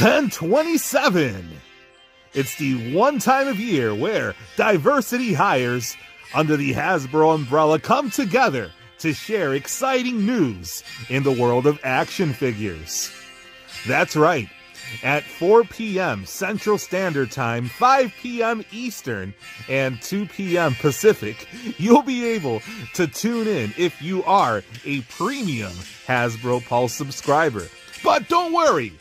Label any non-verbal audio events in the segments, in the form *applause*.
1027. It's the one time of year where diversity hires under the Hasbro umbrella come together to share exciting news in the world of action figures. That's right. At 4 p.m. Central Standard Time, 5 p.m. Eastern, and 2 p.m. Pacific, you'll be able to tune in if you are a premium Hasbro Pulse subscriber. But don't worry,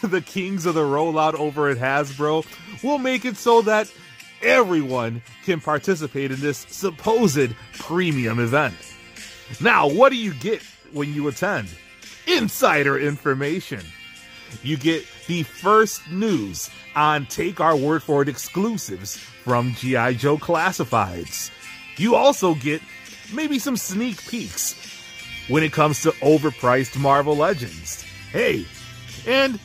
*laughs* the kings of the rollout over at Hasbro will make it so that everyone can participate in this supposed premium event. Now, what do you get when you attend? Insider information. You get the first news on Take Our Word for It exclusives from G.I. Joe Classifieds. You also get maybe some sneak peeks when it comes to overpriced Marvel Legends. Hey, and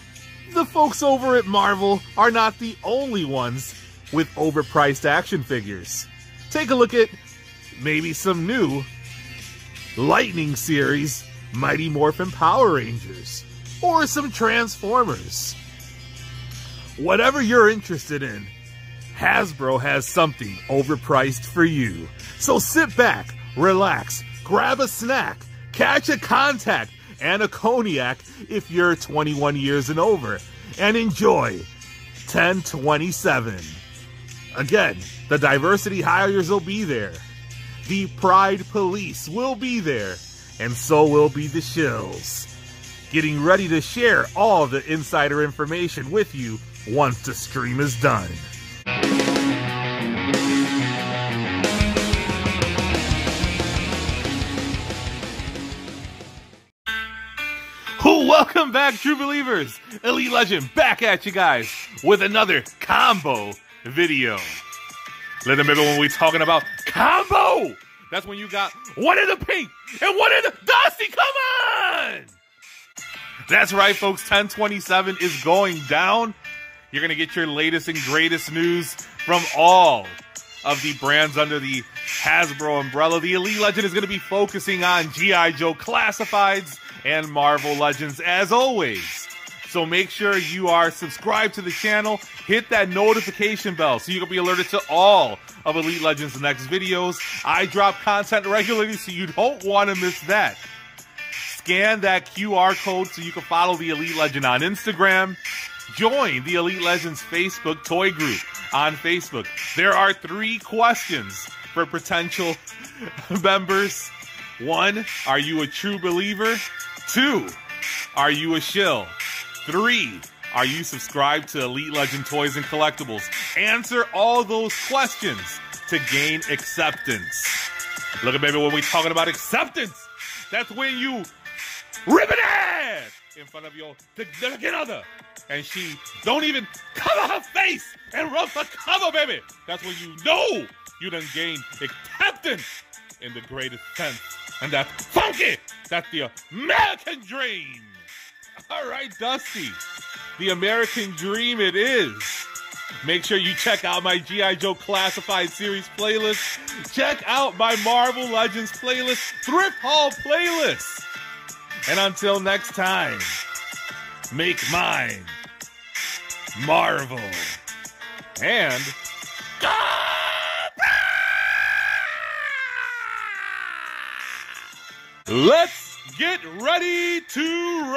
the folks over at Marvel are not the only ones with overpriced action figures. Take a look at maybe some new Lightning series Mighty Morphin Power Rangers or some Transformers. Whatever you're interested in, Hasbro has something overpriced for you. So sit back, relax, grab a snack, catch a contact, and a cognac if you're 21 years and over, and enjoy 1027. Again, the diversity hires will be there. The Pride Police will be there, and so will be the Shills. Getting ready to share all the insider information with you once the stream is done. Welcome back, true believers. Elite Legend back at you guys with another combo video. Let them remember when we're talking about combo. That's when you got one in the pink and one in the dusty. Come on. That's right, folks. 1027 is going down. You're going to get your latest and greatest news from all of the brands under the Hasbro umbrella. The Elite Legend is going to be focusing on G.I. Joe classifieds and Marvel Legends as always. So make sure you are subscribed to the channel, hit that notification bell so you can be alerted to all of Elite Legends' next videos. I drop content regularly, so you don't want to miss that. Scan that QR code so you can follow the Elite Legend on Instagram. Join the Elite Legends Facebook toy group on Facebook. There are three questions for potential *laughs* members. One, are you a true believer? Two, are you a shill? Three, are you subscribed to Elite Legend Toys and Collectibles? Answer all those questions to gain acceptance. Look at baby when we talking about acceptance. That's when you an ass in front of your other. And she don't even cover her face and rub the cover, baby. That's when you know you done gained acceptance in the greatest sense. And that's funky. That's the American dream. All right, Dusty. The American Dream it is. Make sure you check out my G.I. Joe Classified Series playlist. Check out my Marvel Legends playlist, Thrift Haul playlist. And until next time, make mine Marvel and Let's get ready to